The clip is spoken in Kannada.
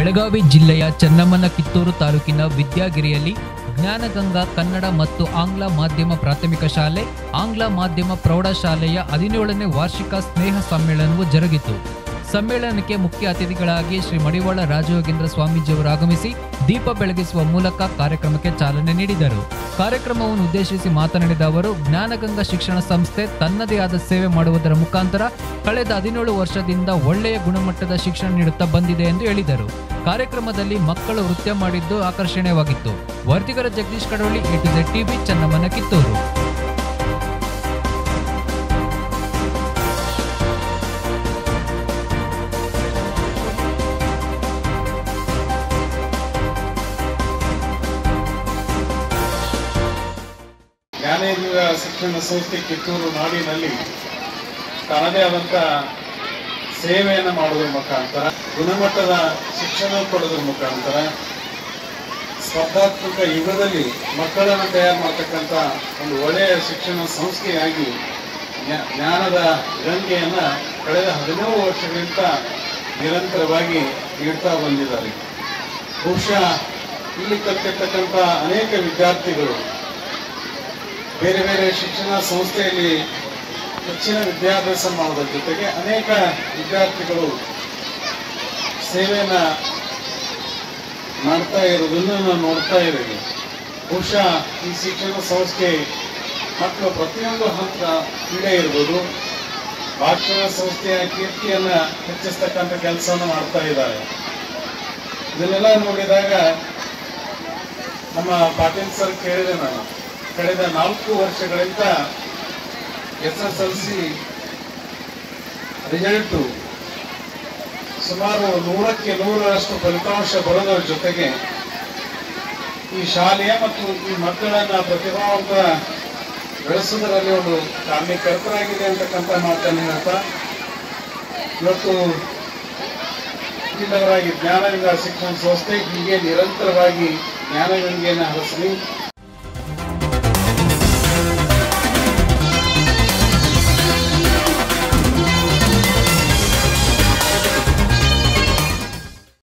ಬೆಳಗಾವಿ ಜಿಲ್ಲೆಯ ಚನ್ನಮ್ಮನ ಕಿತ್ತೂರು ತಾಲೂಕಿನ ವಿದ್ಯಾಗಿರಿಯಲ್ಲಿ ಜ್ಞಾನಗಂಗಾ ಕನ್ನಡ ಮತ್ತು ಆಂಗ್ಲ ಮಾಧ್ಯಮ ಪ್ರಾಥಮಿಕ ಶಾಲೆ, ಆಂಗ್ಲ ಮಾಧ್ಯಮ ಪ್ರೌಢಶಾಲೆಯ ಹದಿನೇಳನೇ ವಾರ್ಷಿಕ ಸ್ನೇಹ ಸಮ್ಮೇಳನವು ಜರುಗಿತು. ಸಮ್ಮೇಳನಕ್ಕೆ ಮುಖ್ಯ ಅತಿಥಿಗಳಾಗಿ ಶ್ರೀ ಮಡಿವಾಳ ರಾಜಯೋಗೇಂದ್ರ ಸ್ವಾಮೀಜಿಯವರು ಆಗಮಿಸಿ ದೀಪ ಬೆಳಗಿಸುವ ಮೂಲಕ ಕಾರ್ಯಕ್ರಮಕ್ಕೆ ಚಾಲನೆ ನೀಡಿದರು. ಕಾರ್ಯಕ್ರಮವನ್ನು ಉದ್ದೇಶಿಸಿ ಮಾತನಾಡಿದ ಅವರು, ಜ್ಞಾನಗಂಗಾ ಶಿಕ್ಷಣ ಸಂಸ್ಥೆ ತನ್ನದೇ ಆದ ಸೇವೆ ಮಾಡುವುದರ ಮುಖಾಂತರ ಕಳೆದ ಹದಿನೇಳು ವರ್ಷದಿಂದ ಒಳ್ಳೆಯ ಗುಣಮಟ್ಟದ ಶಿಕ್ಷಣ ನೀಡುತ್ತಾ ಬಂದಿದೆ ಎಂದು ಹೇಳಿದರು. ಕಾರ್ಯಕ್ರಮದಲ್ಲಿ ಮಕ್ಕಳು ನೃತ್ಯ ಮಾಡಿದ್ದು ಆಕರ್ಷಣೀಯವಾಗಿತ್ತು. ವರದಿಗರ ಜಗದೀಶ್ ಕಡೋಳಿ ಎ ಟಿವಿ ಚನ್ನಮ್ಮನ ಕಿತ್ತೂರು ಜ್ಞಾನೇಂದ್ರ ಶಿಕ್ಷಣ ಸಂಸ್ಥೆ ಕಿತ್ತೂರು ನಾಡಿನಲ್ಲಿ ತನ್ನದೇ ಆದಂಥ ಸೇವೆಯನ್ನು ಮಾಡೋದ್ರ ಮುಖಾಂತರ, ಗುಣಮಟ್ಟದ ಶಿಕ್ಷಣ ಕೊಡೋದ್ರ ಮುಖಾಂತರ, ಸ್ಪರ್ಧಾತ್ಮಕ ಯುಗದಲ್ಲಿ ಮಕ್ಕಳನ್ನು ತಯಾರು ಮಾಡ್ತಕ್ಕಂಥ ಒಂದು ಒಳ್ಳೆಯ ಶಿಕ್ಷಣ ಸಂಸ್ಥೆಯಾಗಿ ಜ್ಞಾ- ಜ್ಞಾನದ ಗಂಗೆಯನ್ನು ಕಳೆದ ಹದಿನೇಳು ವರ್ಷಗಳಿಂದ ನಿರಂತರವಾಗಿ ನೀಡ್ತಾ ಬಂದಿದ್ದಾರೆ. ಬಹುಶಃ ಇಲ್ಲಿ ಕಲ್ತಿರ್ತಕ್ಕಂಥ ಅನೇಕ ವಿದ್ಯಾರ್ಥಿಗಳು ಬೇರೆ ಬೇರೆ ಶಿಕ್ಷಣ ಸಂಸ್ಥೆಯಲ್ಲಿ ಹೆಚ್ಚಿನ ವಿದ್ಯಾಭ್ಯಾಸ ಮಾಡೋದ್ರ ಜೊತೆಗೆ ಅನೇಕ ವಿದ್ಯಾರ್ಥಿಗಳು ಸೇವೆಯನ್ನು ಮಾಡ್ತಾ ಇರೋದನ್ನು ನಾವು ನೋಡ್ತಾ ಇದ್ದೀವಿ. ಬಹುಶಃ ಈ ಶಿಕ್ಷಣ ಸಂಸ್ಥೆ ಮಕ್ಕಳು ಪ್ರತಿಯೊಂದು ಹಂತ ಕ್ರೀಡೆ ಇರ್ಬೋದು. ಭಾಷಣ ಸಂಸ್ಥೆಯ ಕೀರ್ತಿಯನ್ನು ಹೆಚ್ಚಿಸ್ತಕ್ಕಂಥ ಕೆಲಸವನ್ನು ಮಾಡ್ತಾ ಇದ್ದಾರೆ. ಇದನ್ನೆಲ್ಲ ನೋಡಿದಾಗ ನಮ್ಮ ಪಾಟೀಲ್ ಸರ್ ಕೇಳಿದೆ ನಾನು. ಕಳೆದ ನಾಲ್ಕು ವರ್ಷಗಳಿಂದ S S L C result ಸುಮಾರು ನೂರಕ್ಕೆ ನೂರರಷ್ಟು ಫಲಿತಾಂಶ ಬರೋದರ ಜೊತೆಗೆ ಈ ಶಾಲೆಯ ಮತ್ತು ಈ ಮಕ್ಕಳನ್ನ ಪ್ರತಿಭಾವಂತ ಬೆಳೆಸೋದರಲ್ಲಿ ಒಂದು ಕಾರ್ಯಕರ್ತರಾಗಿದೆ ಅಂತಕ್ಕಂಥ ಮಾತನ್ನು ಹೇಳ್ತಾ, ಇವತ್ತು ಇಲ್ಲವರಾಗಿ ಜ್ಞಾನಗಂಗಾ ಶಿಕ್ಷಣ ಸಂಸ್ಥೆ ಹೀಗೆ ನಿರಂತರವಾಗಿ ಜ್ಞಾನಗಂಗೆಯನ್ನು ಹರಸಲಿ.